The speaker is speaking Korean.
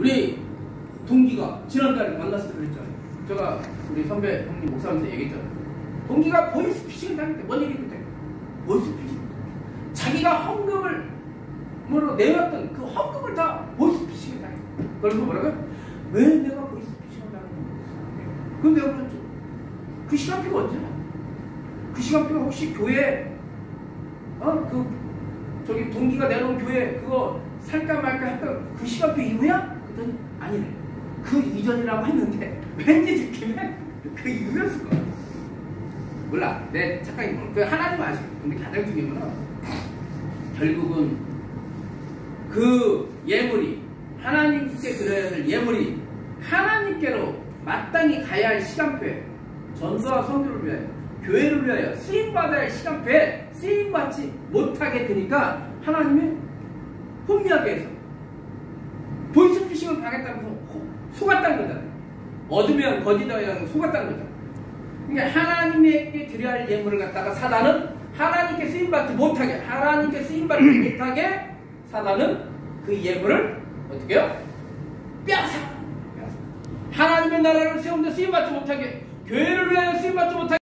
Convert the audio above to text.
우리 동기가 지난달에 만났을 때 그랬잖아요. 제가 우리 선배 형님 목사님한테 얘기했잖아요. 동기가 보이스피싱을 당했대. 뭔 얘기인데? 보이스피싱. 자기가 헌금을 뭐로 내왔던 그 헌금을 다 보이스피싱을 당했대. 그래서 뭐라고요? 왜 내가 보이스피싱을 당했는지. 그럼 내가 그랬죠. 그 시간표가 언제나? 그 시간표가 혹시 교회 어? 그 저기 동기가 내놓은 교회 그거 살까 말까 했던 그 시간표 이후야? 이전이라고 했는데 왠지 느낌에 그 이후였을 거야. 몰라. 내 착각이 몰라. 그 하나님 아시고. 근데 가장 중요한 건 결국은 그 예물이 하나님께 드려야 될 예물이 하나님께로 마땅히 가야 할 시간표에 전도와 성교를 위하여 교회를 위하여 쓰임받아야 할 시간표에 쓰임받지 못하게 되니까 하나님이 혼미하게 해서 보이스피싱을 당했다면서 속았다는 거잖아요. 얻으면 거짓다고 속았다는 거잖아요. 그러니까 하나님에게 드려야 할 예물을 갖다가 사단은 하나님께 쓰임받지 못하게 하나님께 쓰임받지 못하게 사단은 그 예물을 어떻게 해요? 빼앗아 하나님의 나라를 세우는데 쓰임받지 못하게 교회를 위하여 쓰임받지 못하게